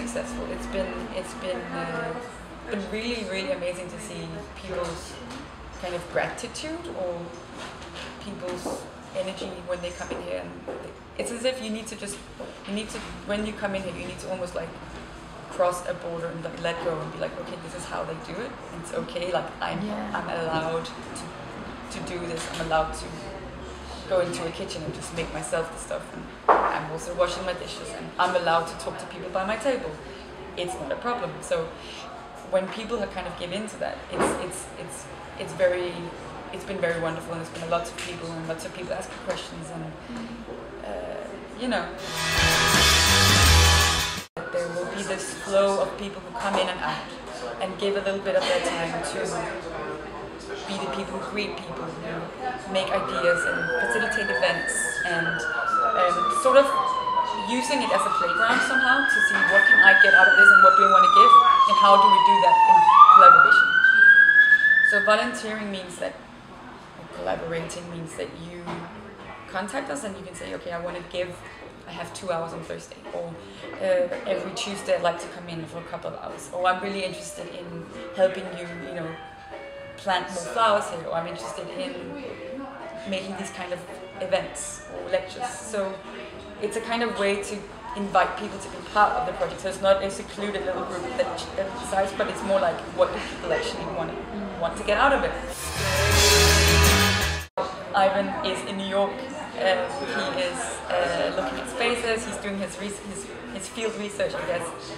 successful. It's been it's been uh, been really really amazing to see people's kind of gratitude or people's energy when they come in here and it's as if you need to just you need to when you come in here you need to almost like cross a border and like let go and be like okay this is how they do it it's okay like i'm Yeah. i'm allowed to to do this i'm allowed to go into a kitchen and just make myself the stuff and i'm also washing my dishes and i'm allowed to talk to people by my table. It's not a problem. So when people have kind of give in to that it's it's it's it's very it's been very wonderful and there's been lots of people and lots of people asking questions and uh, you know. There will be this flow of people who come in and out and give a little bit of their time to be the people who greet people, who make ideas and facilitate events and um, sort of using it as a playground somehow to see what can I get out of this and what do I want to give and how do we do that in collaboration. So volunteering means that collaborating means that you contact us and you can say, okay, I want to give. I have two hours on Thursday, or uh, every Tuesday I'd like to come in for a couple of hours, or I'm really interested in helping you, you know, plant more flowers here, or I'm interested in making these kind of events or lectures. So it's a kind of way to invite people to be part of the project. So it's not a secluded little group that decides, but it's more like what do people actually want want to get out of it. Ivan is in New York. Uh, he is uh, looking at spaces. He's doing his, his his field research, I guess.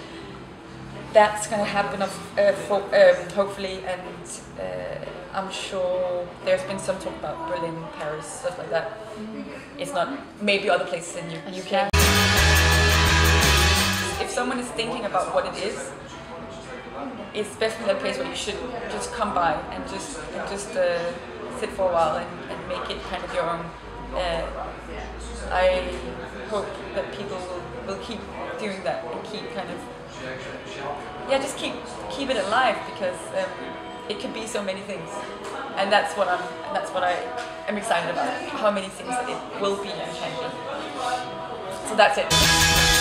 That's going to happen, of, uh, for, um, hopefully, and uh, I'm sure there's been some talk about Berlin, Paris, stuff like that. It's not maybe other places in U- UK. If someone is thinking about what it is, it's definitely a place where you should just come by and just and just uh, sit for a while and, and make it kind of your own. Uh, I hope that people will, will keep doing that and keep kind of yeah just keep keep it alive because um, it can be so many things. And that's what I'm that's what I am excited about how many things it will be and can be so that's it